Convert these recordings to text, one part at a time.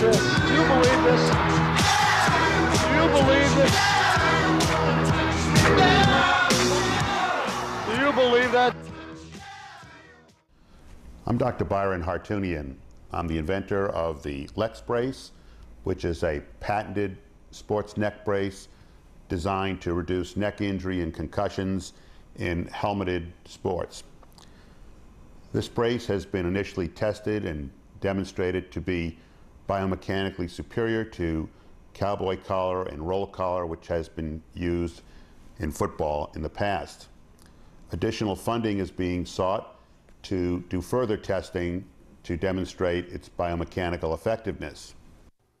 this. Do you believe this? Do you believe this? Do you believe that? I'm Dr. Byron Hartunian. I'm the inventor of the Lex Brace, which is a patented sports neck brace designed to reduce neck injury and concussions in helmeted sports. This brace has been initially tested and demonstrated to be biomechanically superior to cowboy collar and roll collar, which has been used in football in the past. Additional funding is being sought to do further testing to demonstrate its biomechanical effectiveness.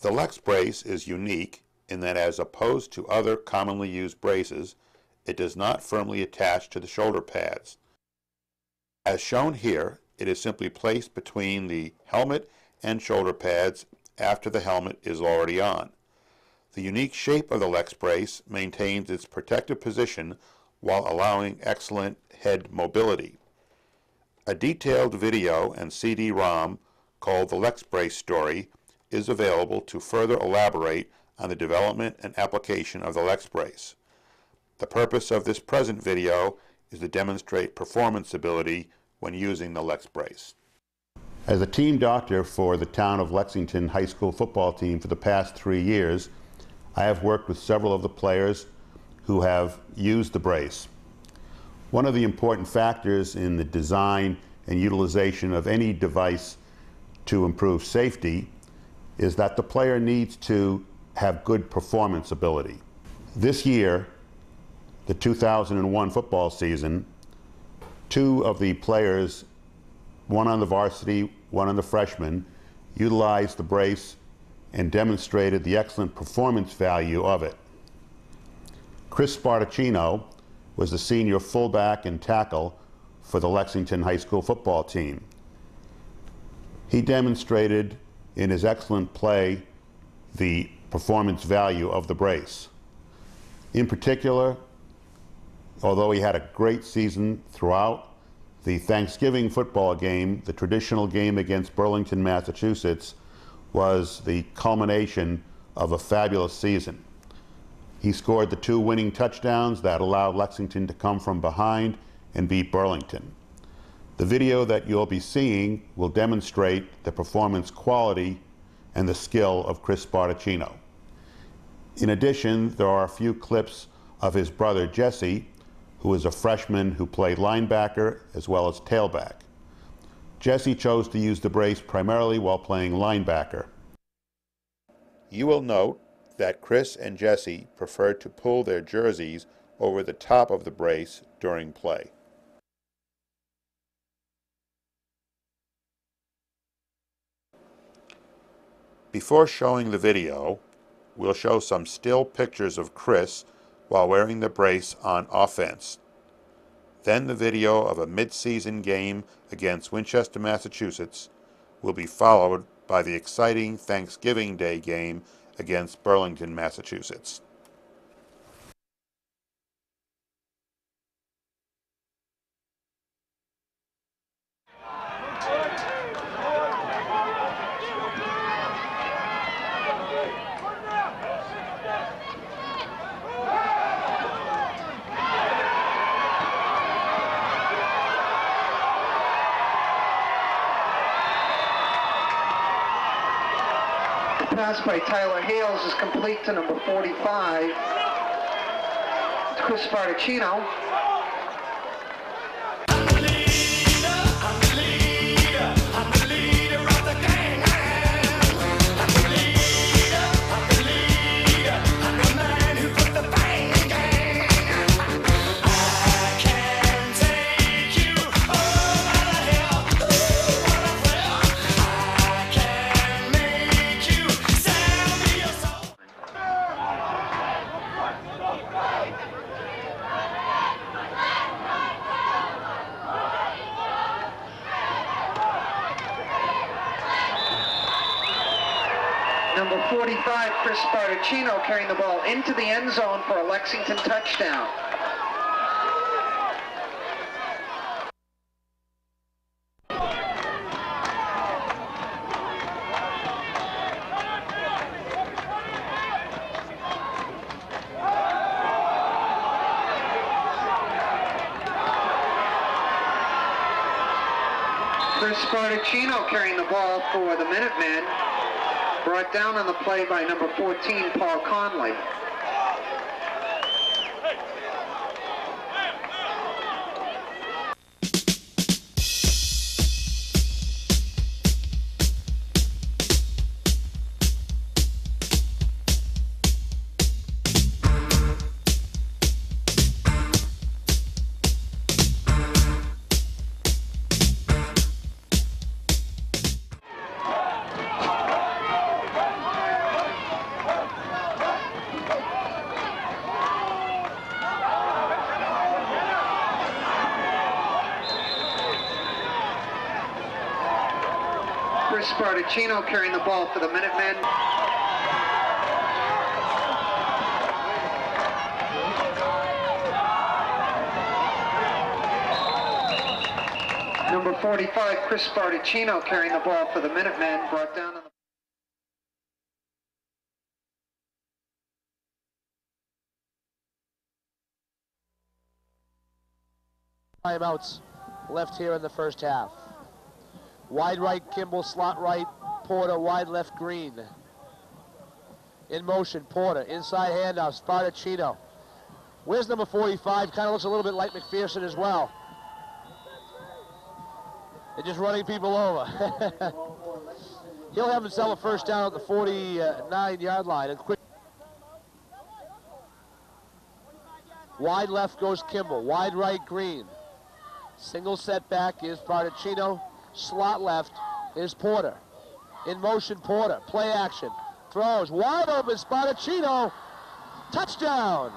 The Lex brace is unique in that as opposed to other commonly used braces, it does not firmly attach to the shoulder pads. As shown here, it is simply placed between the helmet and shoulder pads after the helmet is already on. The unique shape of the Lex brace maintains its protective position while allowing excellent head mobility. A detailed video and CD-ROM called The Lex Brace Story is available to further elaborate on the development and application of the Lex Brace. The purpose of this present video is to demonstrate performance ability when using the Lex Brace. As a team doctor for the town of Lexington high school football team for the past three years, I have worked with several of the players who have used the brace. One of the important factors in the design and utilization of any device to improve safety is that the player needs to have good performance ability. This year, the 2001 football season, two of the players, one on the varsity, one on the freshman, utilized the brace and demonstrated the excellent performance value of it. Chris Spartacino was the senior fullback and tackle for the Lexington High School football team. He demonstrated in his excellent play the performance value of the brace. In particular, although he had a great season throughout, the Thanksgiving football game, the traditional game against Burlington, Massachusetts, was the culmination of a fabulous season. He scored the two winning touchdowns that allowed Lexington to come from behind and beat Burlington. The video that you'll be seeing will demonstrate the performance quality and the skill of Chris Spartacino. In addition, there are a few clips of his brother Jesse, who is a freshman who played linebacker as well as tailback. Jesse chose to use the brace primarily while playing linebacker. You will note that Chris and Jesse preferred to pull their jerseys over the top of the brace during play. Before showing the video, we'll show some still pictures of Chris while wearing the brace on offense. Then the video of a mid-season game against Winchester, Massachusetts will be followed by the exciting Thanksgiving Day game against Burlington, Massachusetts. Pass by Tyler Hales is complete to number 45. Chris Spartacino. Pacino carrying the ball into the end zone for a Lexington touchdown. Chris Spartacino carrying the ball for the Minutemen. Brought down on the play by number 14, Paul Conley. Spartacino carrying the ball for the Minutemen. Number 45, Chris Spartacino carrying the ball for the Minutemen. Brought down on the timeouts left here in the first half. Wide right, Kimball, slot right, Porter, wide left, Green. In motion, Porter, inside handoff, Spartacino. Where's number 45? Kind of looks a little bit like McPherson as well. They're just running people over. He'll have himself a first down at the 49-yard line. And quick. Wide left goes Kimball. Wide right, Green. Single setback is Spartacino. Slot left is Porter. In motion, Porter. Play action. Throws. Wide open. Touchdown. Touchdown,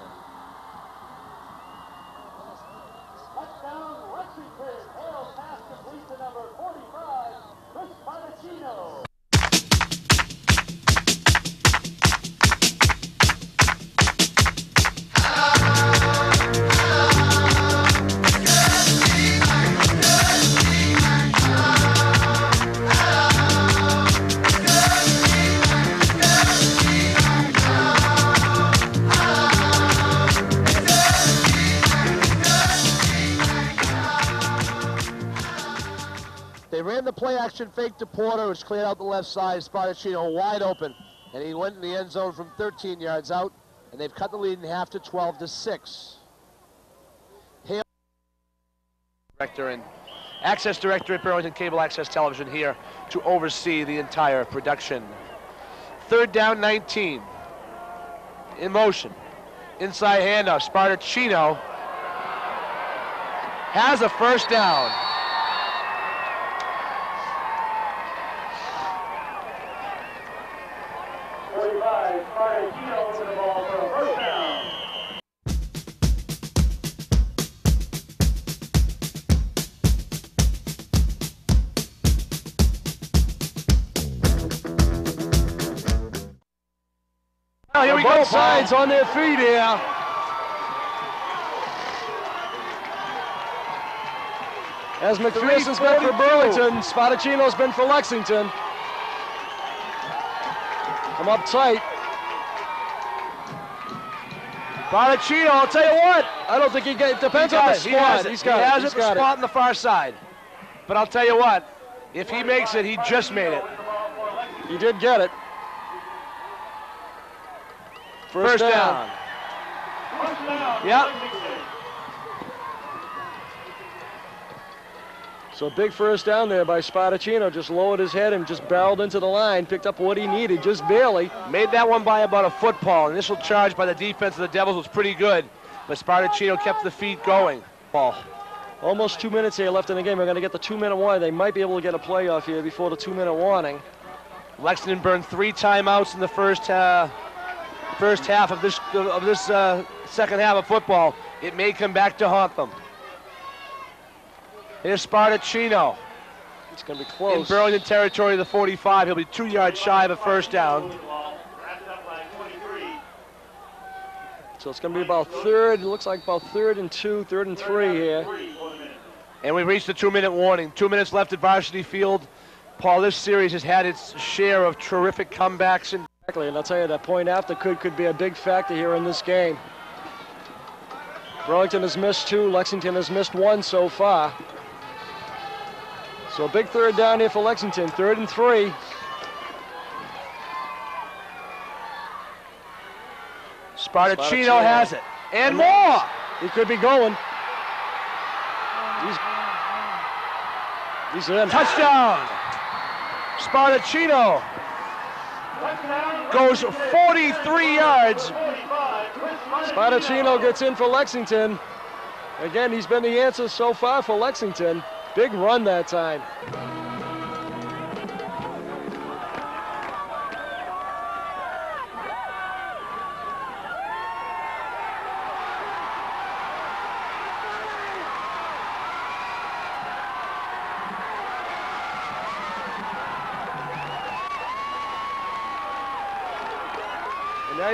play action fake to Porter, which cleared out the left side. Spartacino wide open, and he went in the end zone from 13 yards out, and they've cut the lead in half to 12 to 6. Hale, director and access director at Burlington Cable Access Television here to oversee the entire production. Third down, 19. In motion. Inside handoff. Spartacino has a first down. Here we go, Both sides on their feet here. As McPherson's been for Burlington, Spadacino's been for Lexington. Come up tight. Spadacino, I'll tell you what, I don't think he get, it depends He on the it, he spot. has it. He's He got it. has it, the spot on the far side. But I'll tell you what, if he makes it, he just made it. He did get it. First, down. Yep. So big first down there by Spadacino. Just lowered his head and just barreled into the line, picked up what he needed, just barely. Made that one by about a football. Initial charge by the defense of the Devils was pretty good, but Spartacino kept the feet going. Ball. Almost two minutes here left in the game. We're going to get the two-minute warning. They might be able to get a playoff here before the two-minute warning. Lexington burned three timeouts in the first uh, first half of this of this uh, second half of football. It may come back to haunt them. Here's Spartacino It's going to be close. in. Burlington territory, the 45. He'll be two yards shy of a first down. So it's going to be about third. It looks like about third and two, third and three here. And we reached the two-minute warning. Two minutes left at Varsity Field. Paul, this series has had its share of terrific comebacks and Exactly, and I'll tell you that point after could could be a big factor here in this game. Burlington has missed two. Lexington has missed one so far. So a big third down here for Lexington, third and three. Spartacino has it. And more. He could be going. He's, he's in. Touchdown. Spartacino goes 43 yards. Spadacino gets in for Lexington. Again, he's been the answer so far for Lexington. Big run that time.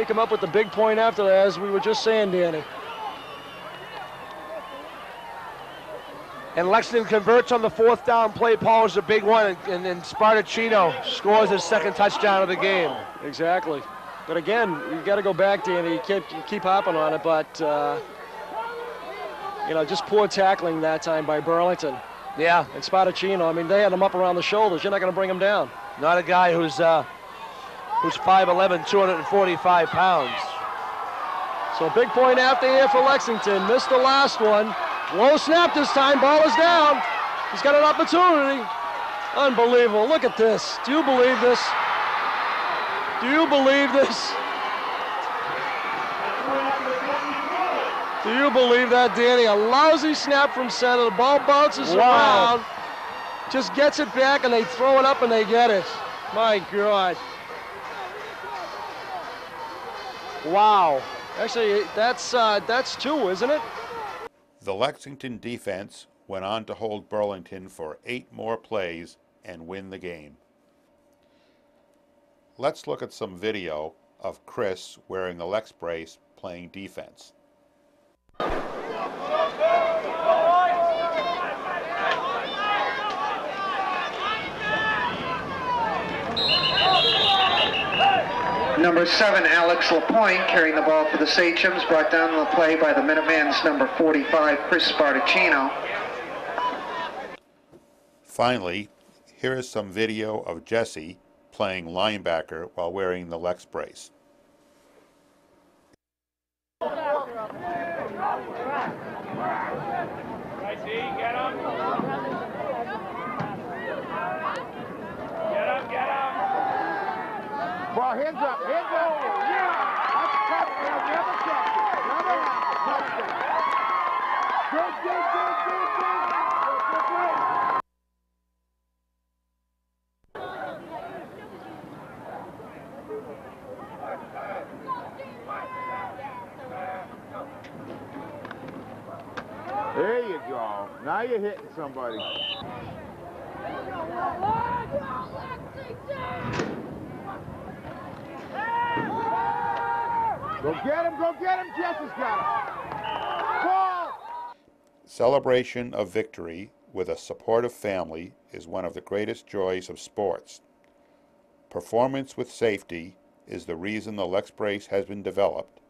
You come up with the big point after that, as we were just saying, Danny. And Lexington converts on the fourth down play. Paul is a big one, and then Spartacino scores his second touchdown of the game. Exactly. But again, you've got to go back, Danny. You keep, you keep hopping on it, but uh, you know, just poor tackling that time by Burlington Yeah, and Spadacino. I mean, they had him up around the shoulders. You're not going to bring him down. not a guy who's uh, who's 5'11", 245 pounds. So big point after here for Lexington. Missed the last one. Low snap this time. Ball is down. He's got an opportunity. Unbelievable. Look at this. Do you believe this? Do you believe this? Do you believe that, Danny? A lousy snap from center. The ball bounces Wow. around. Just gets it back and they throw it up and they get it. My God. Wow. Actually, that's uh, that's two, isn't it? The Lexington defense went on to hold Burlington for eight more plays and win the game. Let's look at some video of Chris wearing the Lex brace playing defense. Number seven, Alex Lapointe, carrying the ball for the Sachems, brought down the play by the Minutemen's number 45, Chris Spartacino. Finally, here is some video of Jesse playing linebacker while wearing the Lex brace. Ball, hands up, hands up. Yeah, that's tough. They'll never catch it. Never happen. Touchdown. Good, good, good, good, good. There you go. Now you're hitting somebody. Go get him, go get him. Jess has got him. Ball. Celebration of victory with a supportive family is one of the greatest joys of sports. Performance with safety is the reason the Lex Brace has been developed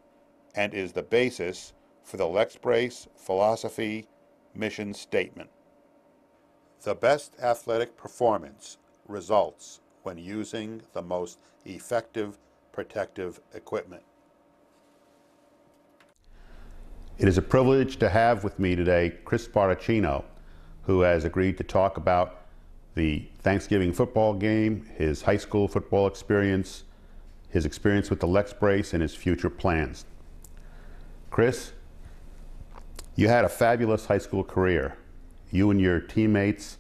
and is the basis for the Lex Brace philosophy mission statement. The best athletic performance results when using the most effective protective equipment. It is a privilege to have with me today Chris Spartacino, who has agreed to talk about the Thanksgiving football game, his high school football experience, his experience with the Lex Brace, and his future plans. Chris, you had a fabulous high school career. You and your teammates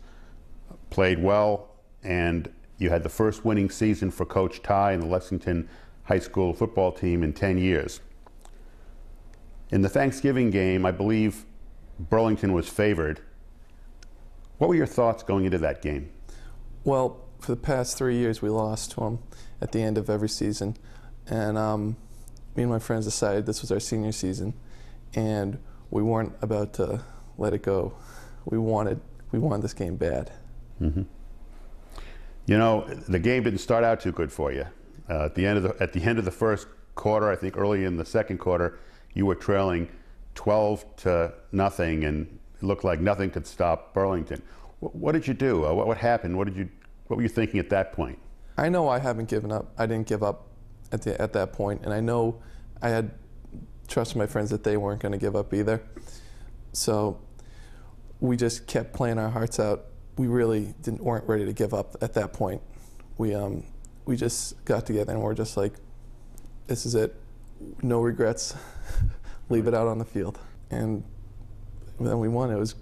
played well, and you had the first winning season for Coach Ty and the Lexington High School football team in 10 years. In the Thanksgiving game, I believe Burlington was favored. What were your thoughts going into that game? Well, for the past three years, we lost to them at the end of every season. And um, me and my friends decided this was our senior season, and we weren't about to let it go. We wanted, we wanted this game bad. You know, the game didn't start out too good for you. Uh, at the end of the at the end of the first quarter, I think early in the second quarter, you were trailing 12 to nothing, and it looked like nothing could stop Burlington. Wh- What did you do? Uh, What, what happened? What did you? What were you thinking at that point? I know I haven't given up. I didn't give up at the at that point, and I know I had trust in my friends that they weren't going to give up either. So we just kept playing our hearts out. We really didn't weren't ready to give up at that point. We um we just got together and we're just like, this is it, no regrets, leave it out on the field, and then we won. It was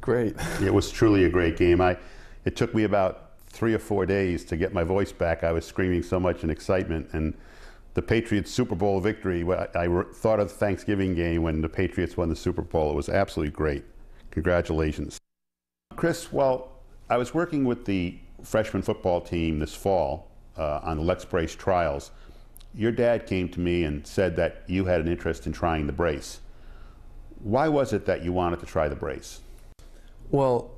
great. It was truly a great game. I, it took me about three or four days to get my voice back. I was screaming so much in excitement. And the Patriots Super Bowl victory, I, I thought of the Thanksgiving game when the Patriots won the Super Bowl. It was absolutely great. Congratulations. Chris, well, I was working with the freshman football team this fall uh, on the Lex Brace trials. Your dad came to me and said that you had an interest in trying the brace. Why was it that you wanted to try the brace? Well,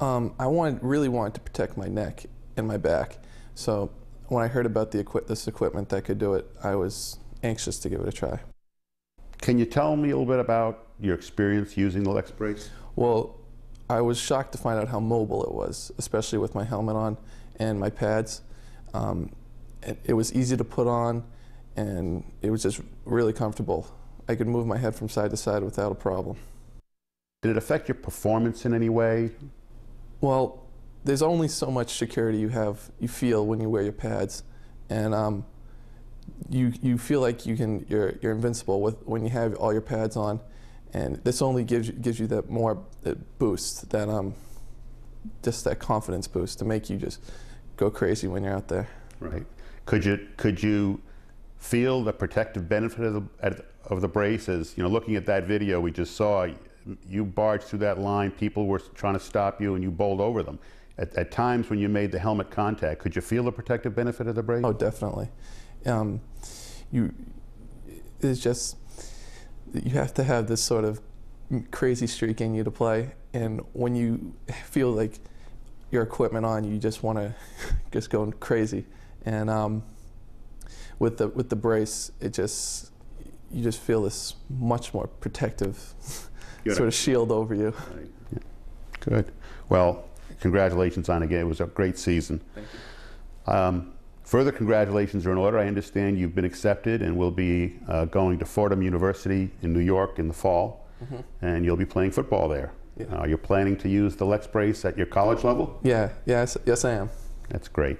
um, I wanted, really wanted to protect my neck and my back. So when I heard about the equi- this equipment that could do it, I was anxious to give it a try. Can you tell me a little bit about your experience using the Lex brace? Well, I was shocked to find out how mobile it was, especially with my helmet on and my pads. Um, it, it was easy to put on, and it was just really comfortable. I could move my head from side to side without a problem. Did it affect your performance in any way? Well, there's only so much security you have, you feel when you wear your pads, and um, you you feel like you can you're you're invincible with when you have all your pads on, and this only gives you, gives you that more uh, boost, that um, just that confidence boost to make you just go crazy when you're out there. Right. Could you could you feel the protective benefit of the of the brace? As you know, looking at that video we just saw, you barged through that line. People were trying to stop you, and you bowled over them. At, at times when you made the helmet contact, could you feel the protective benefit of the brace? Oh, definitely. Um, you, it's just you have to have this sort of crazy streak in you to play, and when you feel like your equipment on, you just want to just go crazy. And um, with the with the brace, it just you just feel this much more protective sort of shield over you. Right. Yeah. Good. Well, congratulations on again. It was a great season. Thank you. Um, further congratulations are in order. I understand you've been accepted and will be uh, going to Fordham University in New York in the fall, and you'll be playing football there. Yeah. Uh, you're planning to use the Lex brace at your college level? Yeah. Yes. Yes, I am. That's great.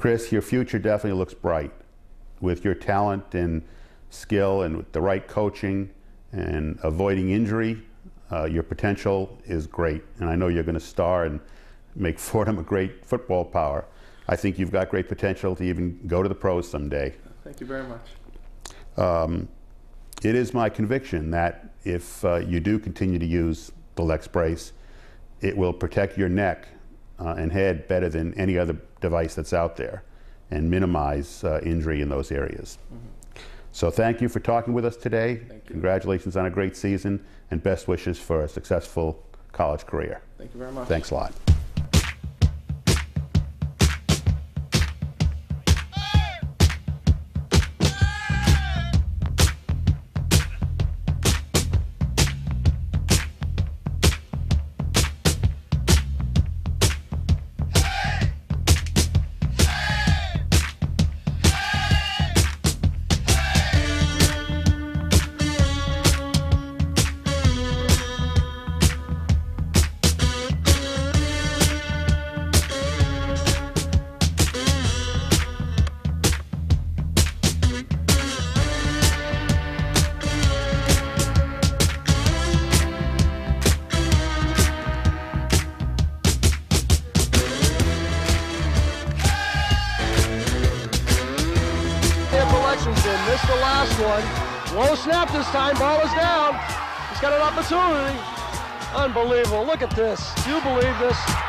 Chris, your future definitely looks bright. With your talent and skill and with the right coaching and avoiding injury, uh, your potential is great. And I know you're going to star and make Fordham a great football power. I think you've got great potential to even go to the pros someday. Thank you very much. Um, it is my conviction that if uh, you do continue to use the Lex brace, it will protect your neck uh, and head better than any other device that's out there and minimize uh, injury in those areas. So thank you for talking with us today. Thank you. Congratulations on a great season and best wishes for a successful college career. Thank you very much. Thanks a lot. Unbelievable, look at this. Do you believe this?